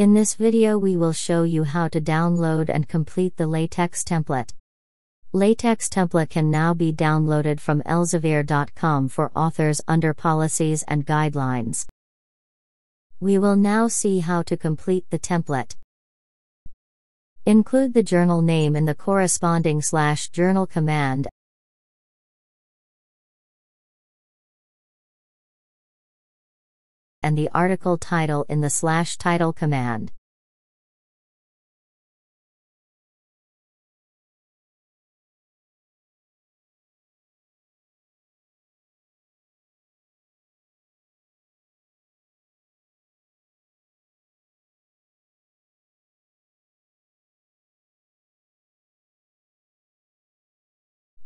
In this video we will show you how to download and complete the LaTeX template. LaTeX template can now be downloaded from elsevier.com for authors under policies and guidelines. We will now see how to complete the template. Include the journal name in the corresponding slash journal command and the article title in the slash title command.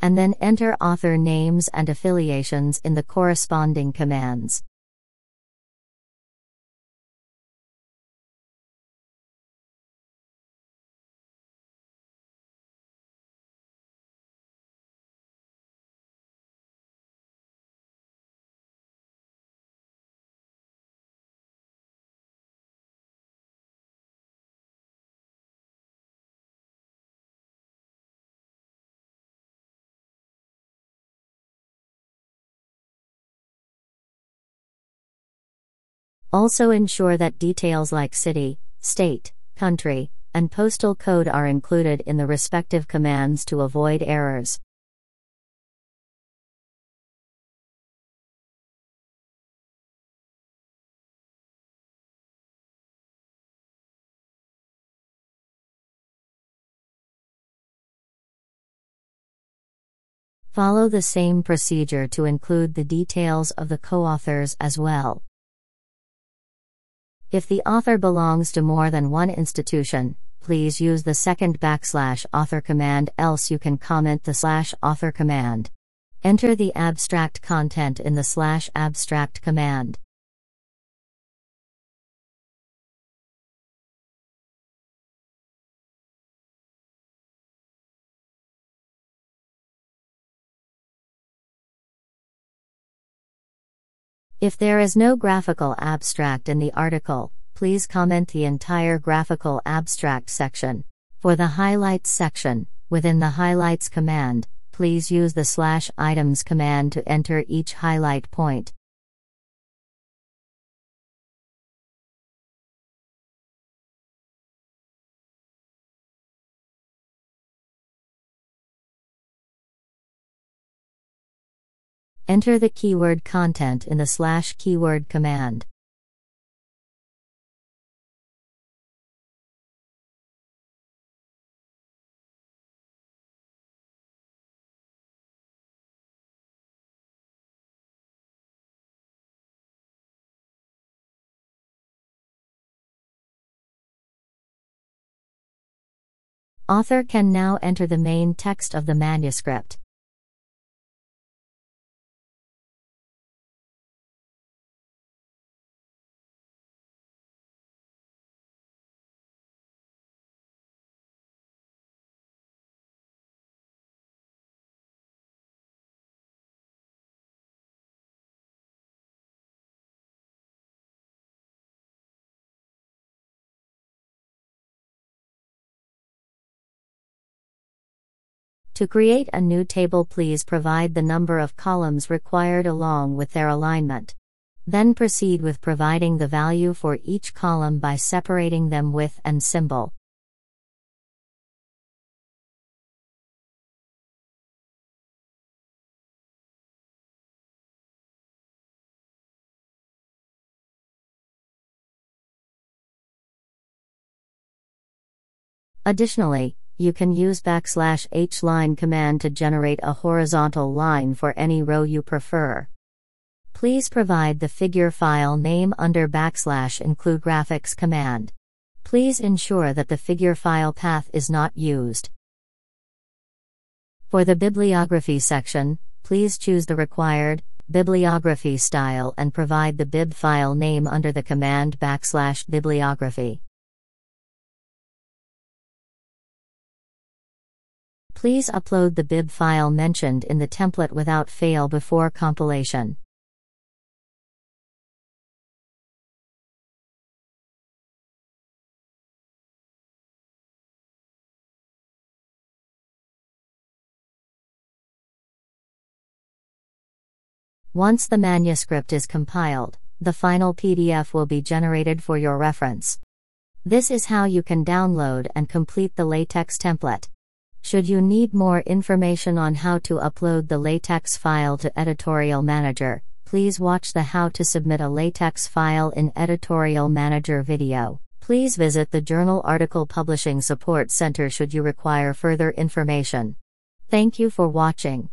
and then enter author names and affiliations in the corresponding commands. Also ensure that details like city, state, country, and postal code are included in the respective commands to avoid errors. Follow the same procedure to include the details of the co-authors as well. If the author belongs to more than one institution, please use the second backslash author command else you can comment the slash author command. Enter the abstract content in the slash abstract command. If there is no graphical abstract in the article, please comment the entire graphical abstract section. For the highlights section, within the highlights command, please use the slash items command to enter each highlight point. Enter the keyword content in the slash keyword command. Author can now enter the main text of the manuscript. To create a new table please provide the number of columns required along with their alignment. Then proceed with providing the value for each column by separating them with and symbol. Additionally, you can use backslash h line command to generate a horizontal line for any row you prefer. Please provide the figure file name under backslash include graphics command. Please ensure that the figure file path is not used. For the bibliography section, please choose the required bibliography style and provide the bib file name under the command backslash bibliography. please upload the bib file mentioned in the template without fail before compilation. Once the manuscript is compiled, the final PDF will be generated for your reference. This is how you can download and complete the LaTeX template. Should you need more information on how to upload the LaTeX file to Editorial Manager, please watch the How to Submit a LaTeX File in Editorial Manager video. Please visit the Journal Article Publishing Support Center should you require further information. Thank you for watching.